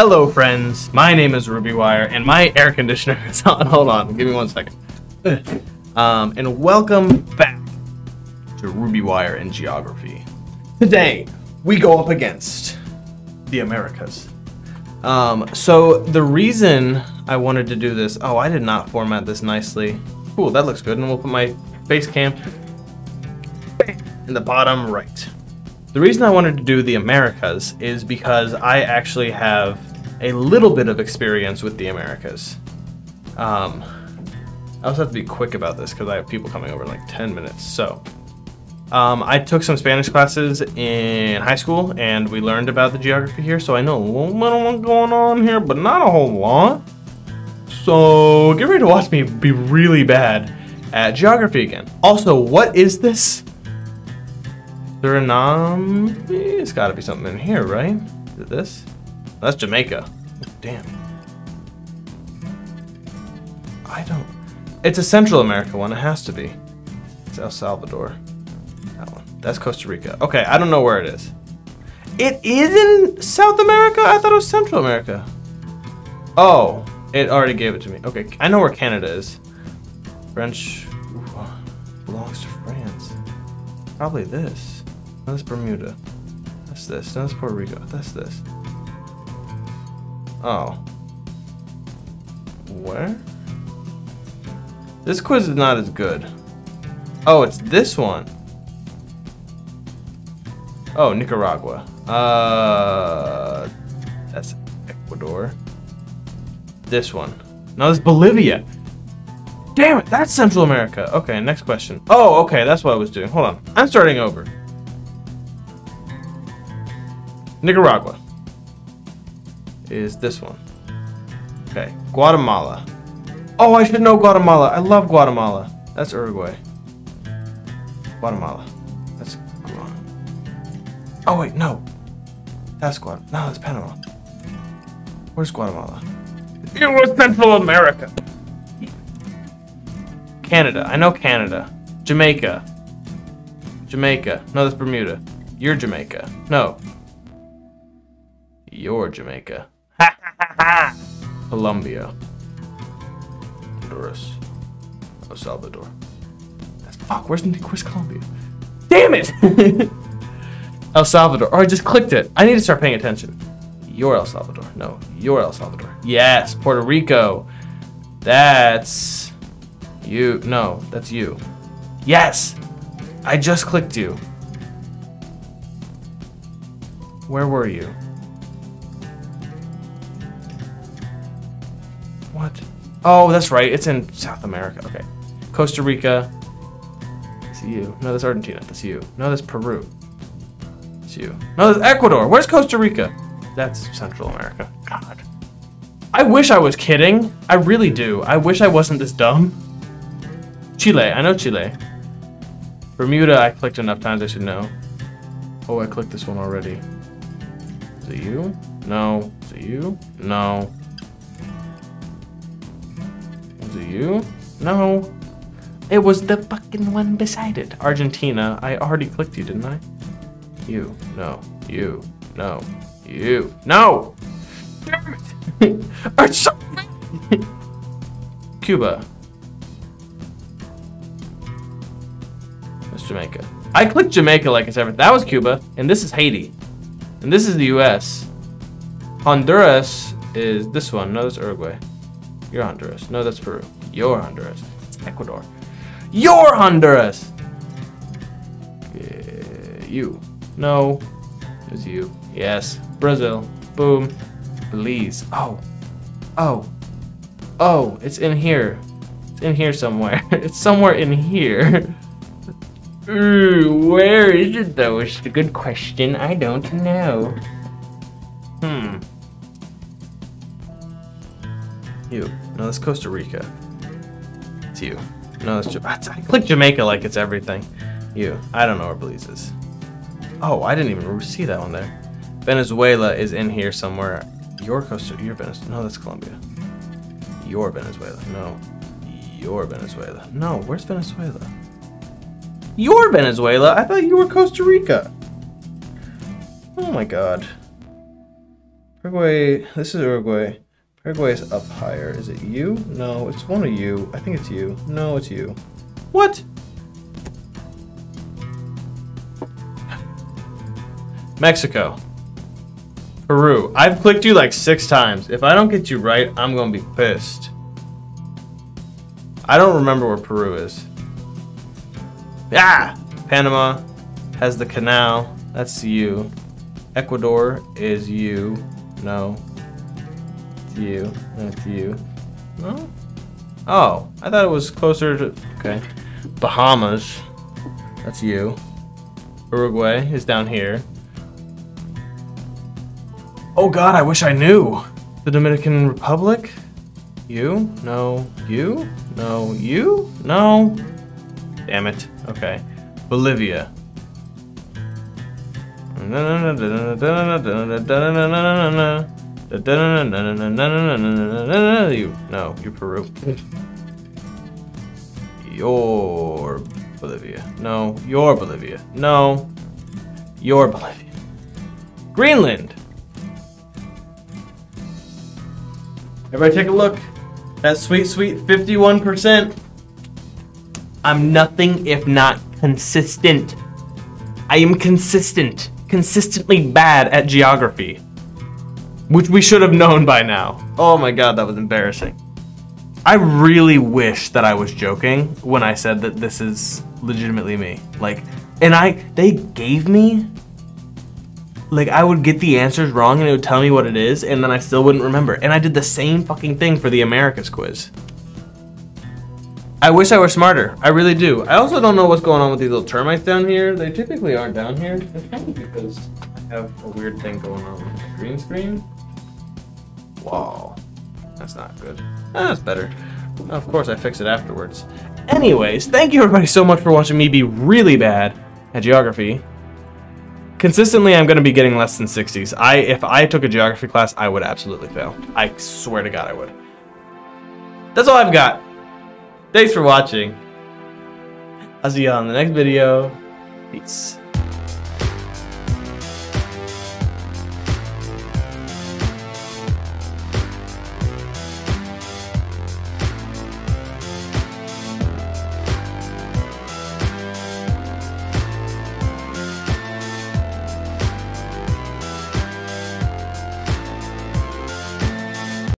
Hello, friends. My name is Ruby Wire, and my air conditioner is on. Hold on, give me one second. Um, and welcome back to Ruby Wire and Geography. Today, we go up against the Americas. Um, so the reason I wanted to do this, oh, I did not format this nicely. Cool, that looks good. And we'll put my face cam in the bottom right. The reason I wanted to do the Americas is because I actually have a little bit of experience with the Americas. Um, I also have to be quick about this because I have people coming over in like 10 minutes. So, um, I took some Spanish classes in high school and we learned about the geography here, so I know a little bit of what's going on here, but not a whole lot. So, get ready to watch me be really bad at geography again. Also, what is this? Suriname? It's gotta be something in here, right? Is it this? That's Jamaica. Damn. I don't. It's a Central America one. It has to be. It's El Salvador. That one. That's Costa Rica. Okay, I don't know where it is. It is in South America? I thought it was Central America. Oh, it already gave it to me. Okay, I know where Canada is. French ooh, belongs to France. Probably this. That's Bermuda. That's this. No, that's Puerto Rico. That's this. Oh. Where? This quiz is not as good. Oh, it's this one. Oh, Nicaragua. Uh, that's Ecuador. This one. No, it's Bolivia. Damn it, that's Central America. Okay, next question. Oh, okay, that's what I was doing. Hold on. I'm starting over. Nicaragua is this one. Okay, Guatemala. Oh, I should know Guatemala. I love Guatemala. That's Uruguay. Guatemala. That's Guatemala. Oh, wait, no. That's Guatemala. No, that's Panama. Where's Guatemala? It was Central America. Canada. I know Canada. Jamaica. Jamaica. No, that's Bermuda. You're Jamaica. No. You're Jamaica. Colombia. Honduras. El Salvador. That's, fuck, where's, where's Colombia? Damn it! El Salvador. Oh, I just clicked it. I need to start paying attention. You're El Salvador. No, you're El Salvador. Yes, Puerto Rico. That's you. No, that's you. Yes! I just clicked you. Where were you? What? Oh, that's right. It's in South America. Okay. Costa Rica. That's you. No, that's Argentina. That's you. No, that's Peru. That's you. No, that's Ecuador. Where's Costa Rica? That's Central America. God. I wish I was kidding. I really do. I wish I wasn't this dumb. Chile. I know Chile. Bermuda, I clicked enough times I should know. Oh, I clicked this one already. Is it you? No. Is it you? No. It you? No. It was the fucking one beside it. Argentina. I already clicked you, didn't I? You. No. You. No. You. No! Damn it! So Cuba. That's Jamaica. I clicked Jamaica like it's everything. That was Cuba, and this is Haiti. And this is the US. Honduras is this one. No, that's Uruguay. You're Honduras. No, that's Peru. You're Honduras. It's Ecuador. You're Honduras! Yeah, you. No. It's you. Yes. Brazil. Boom. Belize. Oh. Oh. Oh, it's in here. It's in here somewhere. it's somewhere in here. Where is it though? It's a good question. I don't know. Hmm. You. No, that's Costa Rica. It's you. No, that's Jamaica. I click Jamaica like it's everything. You. I don't know where Belize is. Oh, I didn't even see that one there. Venezuela is in here somewhere. Your Costa. Your Venezuela. No, that's Colombia. Your Venezuela. No. Your Venezuela. No, where's Venezuela? Your Venezuela? I thought you were Costa Rica. Oh my god. Uruguay, this is Uruguay. Paraguay is up higher. Is it you? No, it's one of you. I think it's you. No, it's you. What? Mexico. Peru. I've clicked you like six times. If I don't get you right, I'm gonna be pissed. I don't remember where Peru is. Ah! Panama has the canal. That's you. Ecuador is you. No. You. That's you. No? Oh, I thought it was closer to. Okay. Bahamas. That's you. Uruguay is down here. Oh god, I wish I knew. The Dominican Republic? You? No. You? No. You? No. Damn it. Okay. Bolivia. You. No, you're Peru. You're Bolivia. No, you're Bolivia. No, you're Bolivia. Greenland. Everybody take a look. That sweet, sweet 51%. I'm nothing if not consistent. I am consistent. Consistently bad at geography. Which we should have known by now. Oh my god, that was embarrassing. I really wish that I was joking when I said that this is legitimately me. Like, and I, they gave me like I would get the answers wrong and it would tell me what it is and then I still wouldn't remember. And I did the same fucking thing for the Americas quiz. I wish I were smarter. I really do. I also don't know what's going on with these little termites down here. They typically aren't down here. It's probably because I have a weird thing going on with the green screen. Wow. That's not good. Ah, that's better. Of course I fix it afterwards. Anyways, thank you everybody so much for watching me be really bad at geography. Consistently, I'm going to be getting less than 60s. I, if I took a geography class, I would absolutely fail. I swear to God I would. That's all I've got. Thanks for watching. I'll see you on the next video. Peace.